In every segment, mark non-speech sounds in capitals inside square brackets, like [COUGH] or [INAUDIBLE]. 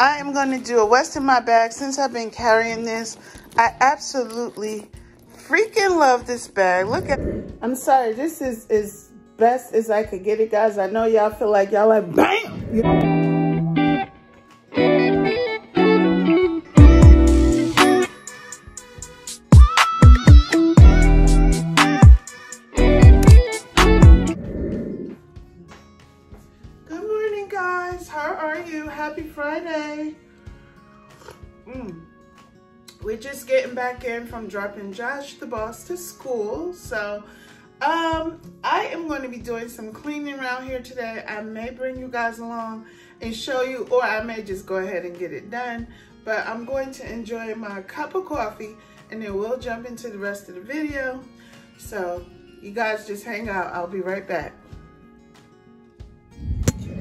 I am going to do a West in my bag since I've been carrying this. I absolutely freaking love this bag. Look at I'm sorry, this is as best as I could get it, guys. I know y'all feel like y'all like, BAM! Back in from dropping Josh the boss to school. So um, I am going to be doing some cleaning around here today. I may bring you guys along and show you, or I may just go ahead and get it done. But I'm going to enjoy my cup of coffee and then we'll jump into the rest of the video. So you guys just hang out. I'll be right back.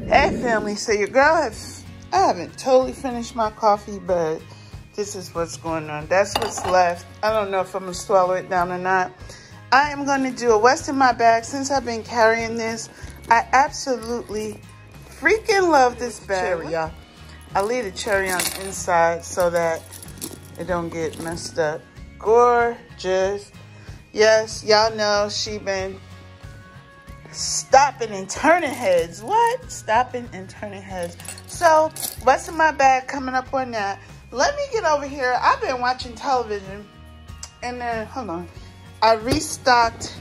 Hey family, so your girl has I haven't totally finished my coffee, but this is what's going on. That's what's left. I don't know if I'm going to swallow it down or not. I am going to do a West in my bag. Since I've been carrying this, I absolutely freaking love this bag. Cherry, y'all. I leave the cherry on the inside so that it don't get messed up. Gorgeous. Yes, y'all know she been stopping and turning heads. What? Stopping and turning heads. So, what's in my bag coming up on that? Let me get over here. I've been watching television and then, hold on. I restocked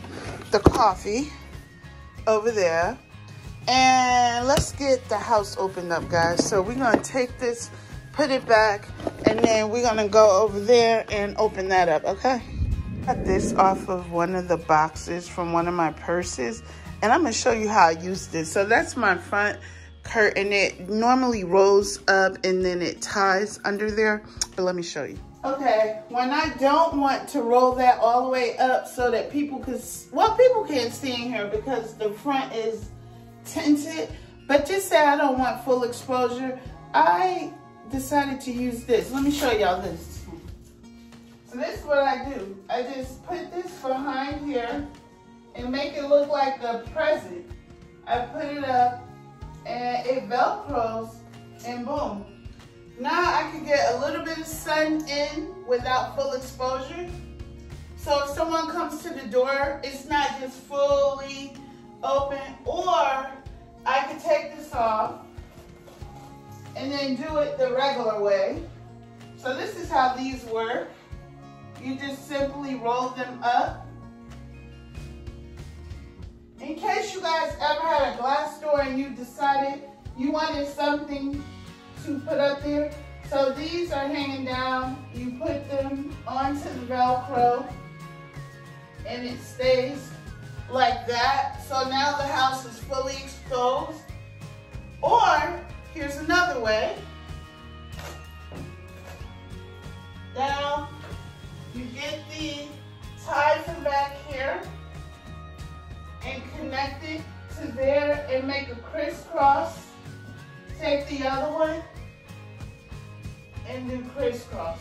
the coffee over there. And let's get the house opened up, guys. So we're going to take this, put it back, and then we're going to go over there and open that up, okay? Got this off of one of the boxes from one of my purses and I'm gonna show you how I use this. So that's my front curtain. It normally rolls up and then it ties under there, but let me show you. Okay, when I don't want to roll that all the way up so that people can, well, people can't see in here because the front is tinted, but just say I don't want full exposure, I decided to use this. Let me show y'all this. So this is what I do. I just put this behind here and make it look like a present. I put it up and it velcros and boom. Now I can get a little bit of sun in without full exposure. So if someone comes to the door, it's not just fully open or I could take this off and then do it the regular way. So this is how these work. You just simply roll them up in case you guys ever had a glass door and you decided you wanted something to put up there, so these are hanging down. You put them onto the Velcro and it stays like that. So now the house is fully exposed. Or, here's another way. Now, you get the tie from back here and connect it to there and make a crisscross. Take the other one and do crisscross.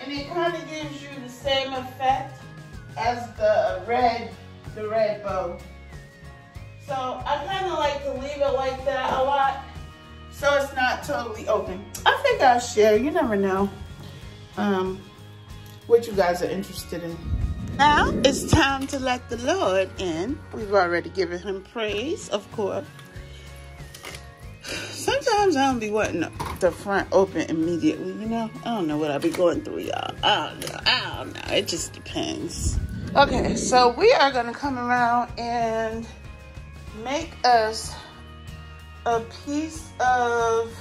And it kind of gives you the same effect as the red, the red bow. So I kind of like to leave it like that a lot so it's not totally open. I think I'll share, you never know um, what you guys are interested in. Now it's time to let the Lord in. We've already given him praise, of course. Sometimes I don't be wanting the front open immediately, you know? I don't know what I'll be going through, y'all. I don't know. I don't know. It just depends. Okay, so we are going to come around and make us a piece of...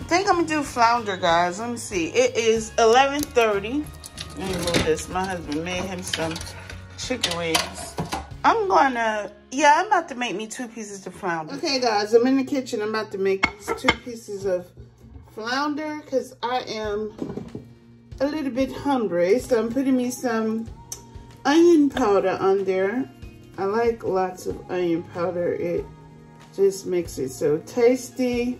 I think I'm going to do flounder, guys. Let me see. It is 1130. Let me move this. My husband made him some chicken wings. I'm gonna, yeah, I'm about to make me two pieces of flounder. Okay, guys, I'm in the kitchen. I'm about to make two pieces of flounder because I am a little bit hungry. So I'm putting me some onion powder on there. I like lots of onion powder. It just makes it so tasty.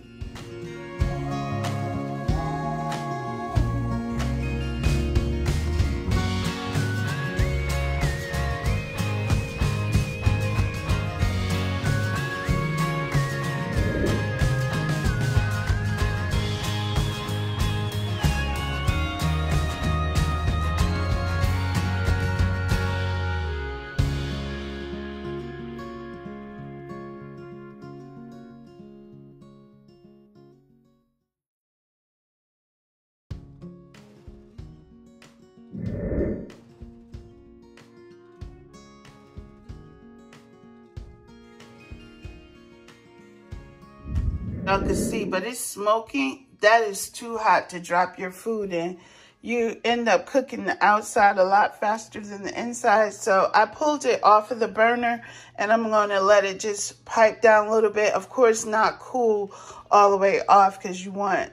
Y'all can see, but it's smoking. That is too hot to drop your food in. You end up cooking the outside a lot faster than the inside. So I pulled it off of the burner and I'm going to let it just pipe down a little bit. Of course, not cool all the way off because you want,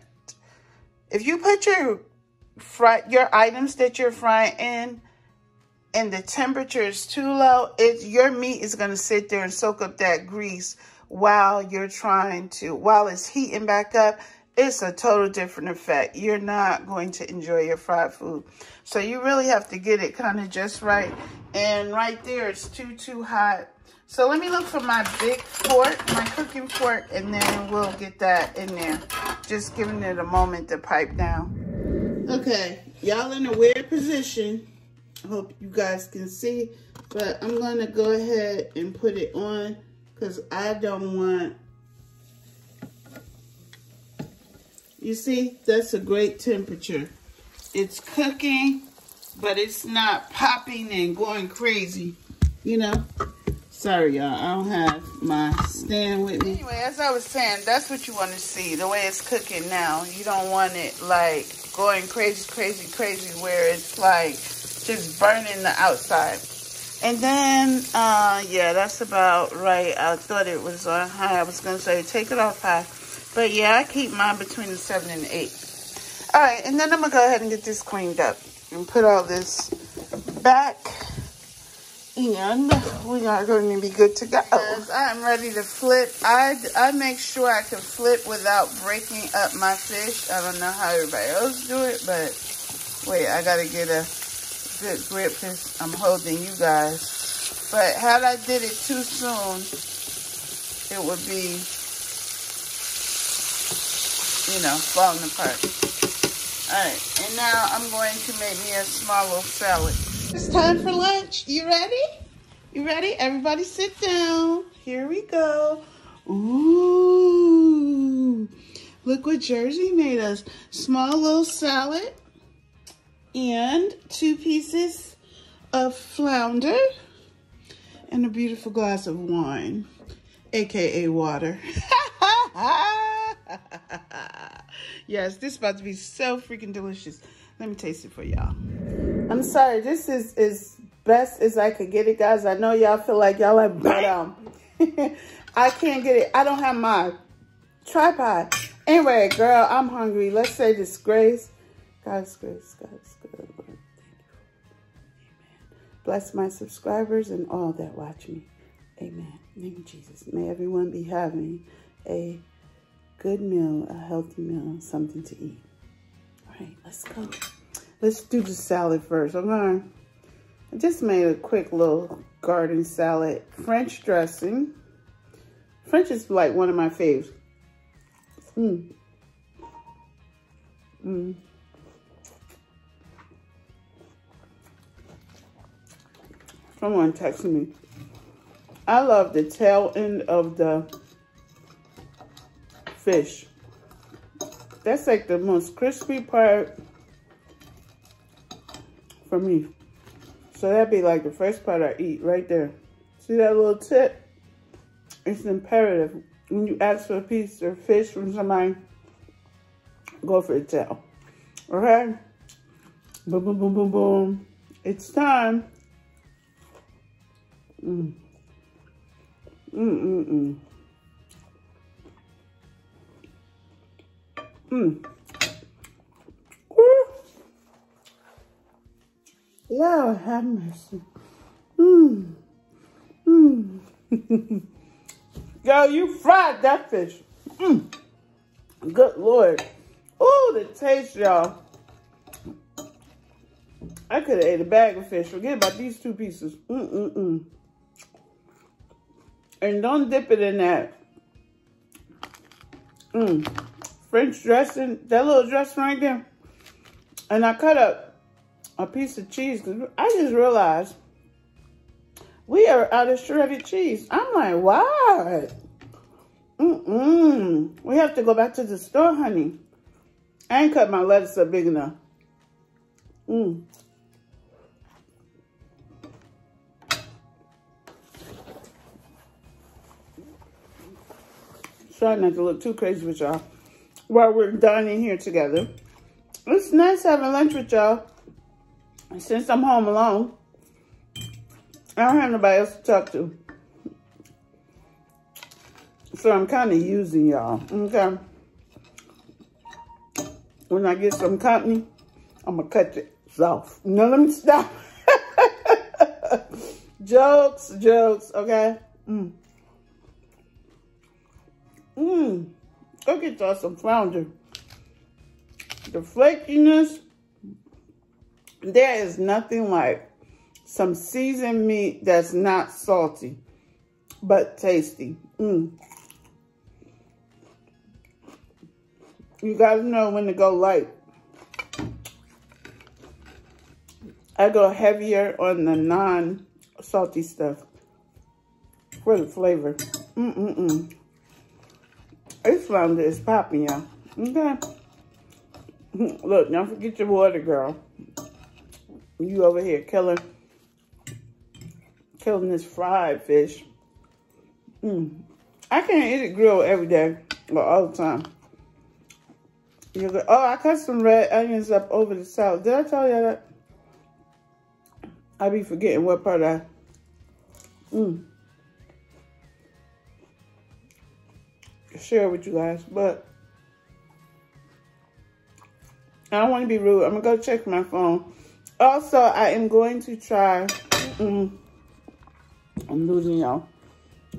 if you put your fry, your items that you're frying in and the temperature is too low, it, your meat is going to sit there and soak up that grease while you're trying to, while it's heating back up, it's a total different effect. You're not going to enjoy your fried food. So you really have to get it kind of just right. And right there, it's too, too hot. So let me look for my big fork, my cooking fork, and then we'll get that in there. Just giving it a moment to pipe down. Okay, y'all in a weird position. I hope you guys can see, but I'm to go ahead and put it on because I don't want, you see, that's a great temperature. It's cooking, but it's not popping and going crazy, you know? Sorry, y'all. I don't have my stand with me. Anyway, as I was saying, that's what you want to see, the way it's cooking now. You don't want it, like, going crazy, crazy, crazy, where it's, like, just burning the outside. And then, uh, yeah, that's about right. I thought it was on high. I was going to say take it off high. But yeah, I keep mine between the 7 and 8. All right, and then I'm going to go ahead and get this cleaned up and put all this back. And we are going to be good to go. I'm ready to flip, I, I make sure I can flip without breaking up my fish. I don't know how everybody else do it, but wait, I got to get a good grip because I'm holding you guys. But had I did it too soon, it would be, you know, falling apart. All right, and now I'm going to make me a small little salad. It's time for lunch. You ready? You ready? Everybody sit down. Here we go. Ooh, look what Jersey made us. Small little salad and two pieces of flounder and a beautiful glass of wine, aka water. [LAUGHS] yes, this is about to be so freaking delicious. Let me taste it for y'all. I'm sorry, this is as best as I could get it, guys. I know y'all feel like y'all like, but um, [LAUGHS] I can't get it. I don't have my tripod. Anyway, girl, I'm hungry. Let's say this grace. God's grace, God's good. Lord. Thank you. Amen. Bless my subscribers and all that watch me. Amen. name Jesus. May everyone be having a good meal, a healthy meal, something to eat. All right, let's go. Let's do the salad first. I'm to, I just made a quick little garden salad. French dressing. French is like one of my faves. Mmm. Mmm. Someone texted me. I love the tail end of the fish. That's like the most crispy part for me. So that'd be like the first part I eat right there. See that little tip? It's imperative. When you ask for a piece of fish from somebody, go for the tail. Okay? Boom, boom, boom, boom, boom. It's time. Mm. Mm, mm, mm. Mm. Yeah, have mercy. Mmm. Mmm. Yo, you fried that fish. Mmm. Good Lord. Oh, the taste, y'all. I could have ate a bag of fish. Forget about these two pieces. Mm-mm-mm. And don't dip it in that mm, French dressing, that little dressing right there. And I cut up a piece of cheese. I just realized we are out of shredded cheese. I'm like, what? Mm-mm. We have to go back to the store, honey. I ain't cut my lettuce up big enough. Mm. Not to look too crazy with y'all while we're dining here together. It's nice having lunch with y'all. Since I'm home alone, I don't have nobody else to talk to. So I'm kind of using y'all, okay? When I get some company, I'm going to cut it off. No, let me stop. [LAUGHS] jokes, jokes, okay? Mmm. Mmm. Go get y'all some flounder. The flakiness, there is nothing like some seasoned meat that's not salty, but tasty. Mmm. You gotta know when to go light. I go heavier on the non-salty stuff for the flavor. Mm-mm-mm. Flounder is popping, y'all. Okay. Look, don't forget your water, girl. You over here killing, killing this fried fish. Mm. I can't eat it grilled every day, or all the time. You go, oh, I cut some red onions up over the salad. Did I tell you that? I be forgetting what part I. Mm. Share with you guys, but I don't want to be rude. I'm gonna go check my phone. Also, I am going to try. Mm, I'm losing y'all.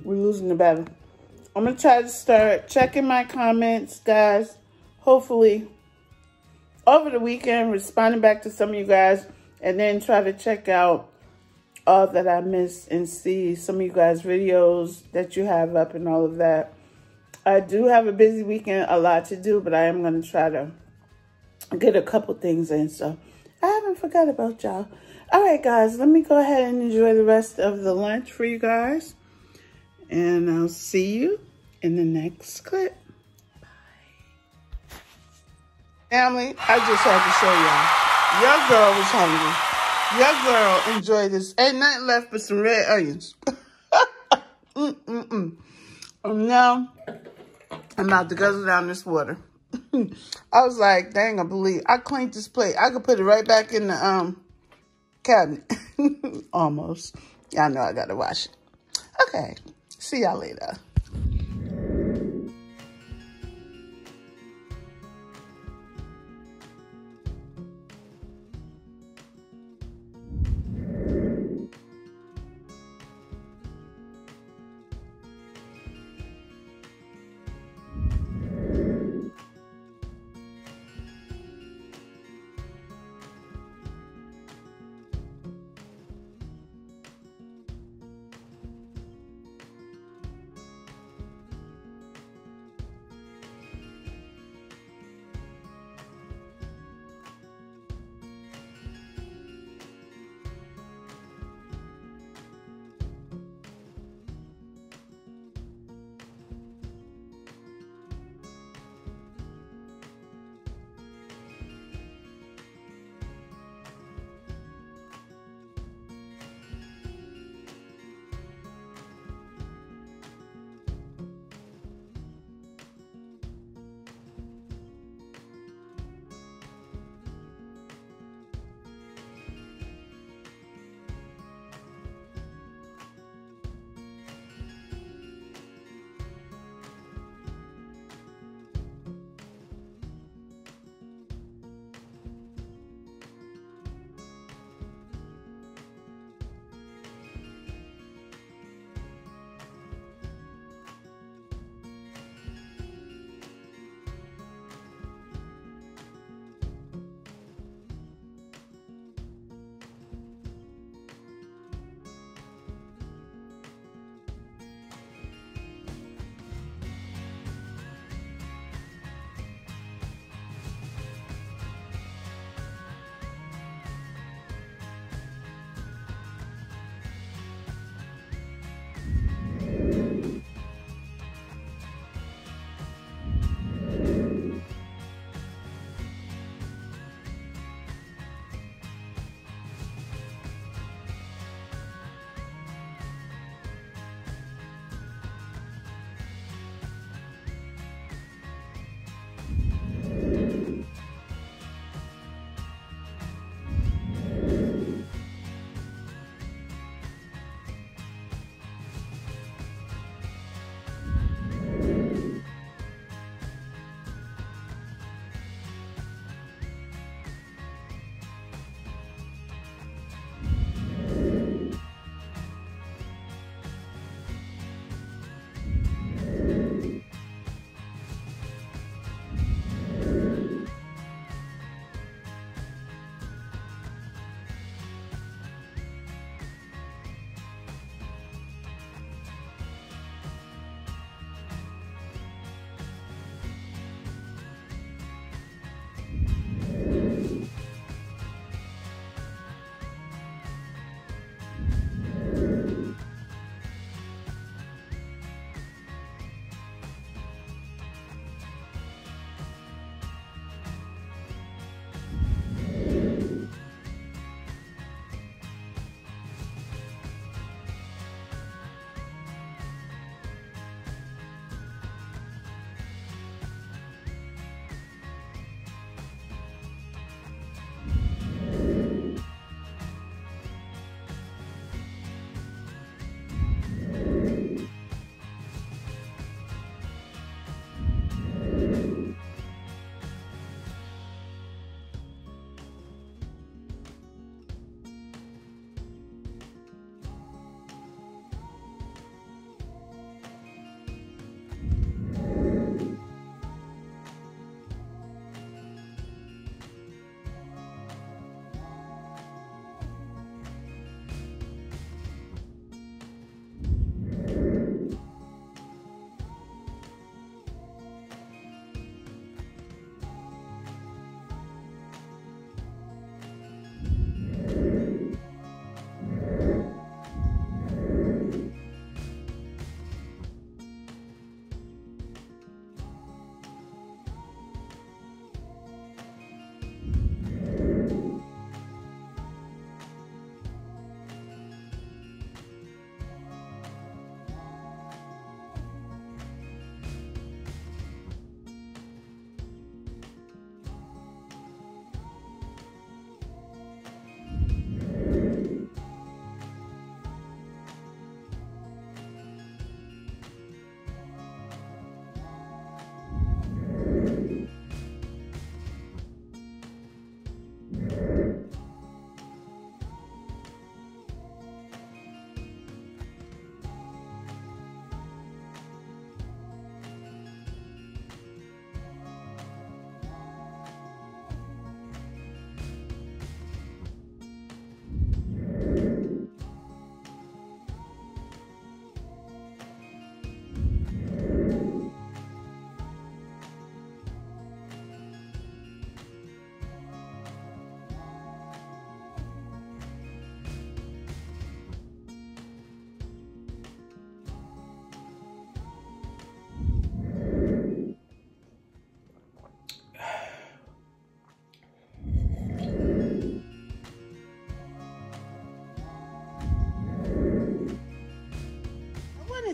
We're losing the battle. I'm gonna try to start checking my comments, guys hopefully over the weekend responding back to some of you guys and then try to check out all that I missed and see some of you guys videos that you have up and all of that. I do have a busy weekend, a lot to do, but I am going to try to get a couple things in. So I haven't forgot about y'all. All right, guys, let me go ahead and enjoy the rest of the lunch for you guys. And I'll see you in the next clip. Bye. Family, I just had to show y'all. Your girl was hungry. Your girl enjoyed this. Ain't nothing left but some red onions. mm, mm, mm. And now, I'm about to guzzle down this water. [LAUGHS] I was like, dang, I believe I cleaned this plate. I could put it right back in the um cabinet. [LAUGHS] Almost. Y'all know I gotta wash it. Okay. See y'all later.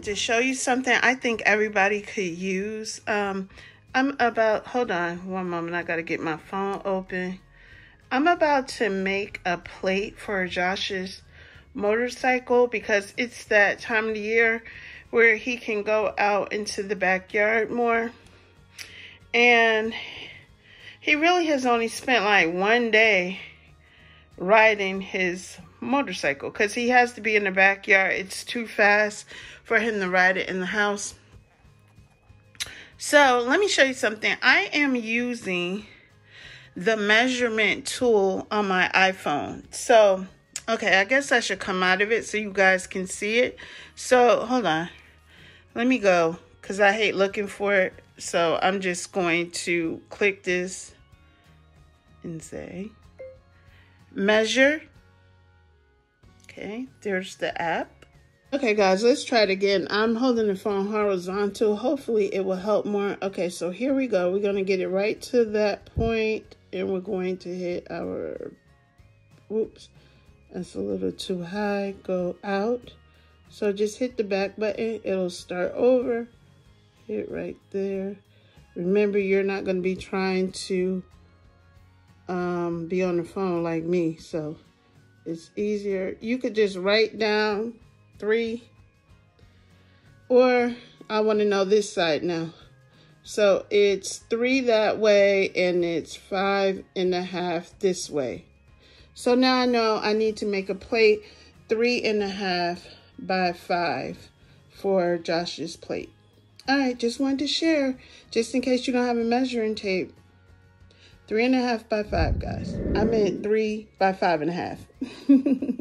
To show you something I think everybody could use. Um, I'm about, hold on one moment. I got to get my phone open. I'm about to make a plate for Josh's motorcycle because it's that time of the year where he can go out into the backyard more. And he really has only spent like one day riding his motorcycle because he has to be in the backyard. It's too fast for him to ride it in the house. So let me show you something. I am using the measurement tool on my iPhone. So, okay, I guess I should come out of it so you guys can see it. So, hold on. Let me go because I hate looking for it. So I'm just going to click this and say measure. Okay, there's the app. Okay, guys, let's try it again. I'm holding the phone horizontal. Hopefully, it will help more. Okay, so here we go. We're going to get it right to that point, and we're going to hit our, whoops, that's a little too high. Go out. So just hit the back button. It'll start over. Hit right there. Remember, you're not going to be trying to um, be on the phone like me, so it's easier. You could just write down three. Or I want to know this side now. So it's three that way and it's five and a half this way. So now I know I need to make a plate three and a half by five for Josh's plate. All right, just wanted to share, just in case you don't have a measuring tape. Three and a half by five, guys. I meant three by five and a half. [LAUGHS]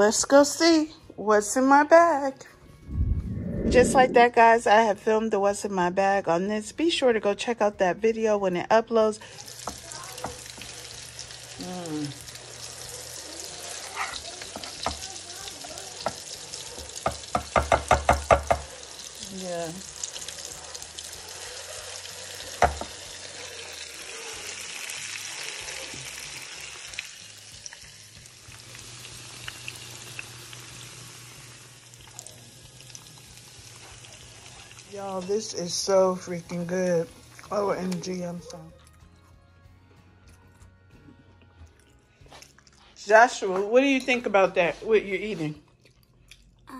let's go see what's in my bag. Just like that, guys, I have filmed the what's in my bag on this. Be sure to go check out that video when it uploads. Mm. Yeah. Y'all, this is so freaking good. OMG, I'm sorry. Joshua, what do you think about that, what you're eating? Uh,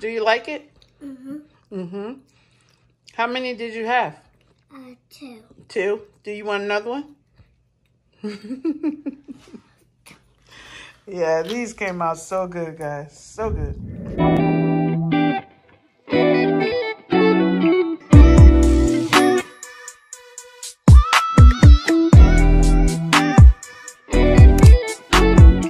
do you like it? Mm-hmm. Mm-hmm. How many did you have? Uh, two. Two? Do you want another one? [LAUGHS] yeah, these came out so good, guys. So good.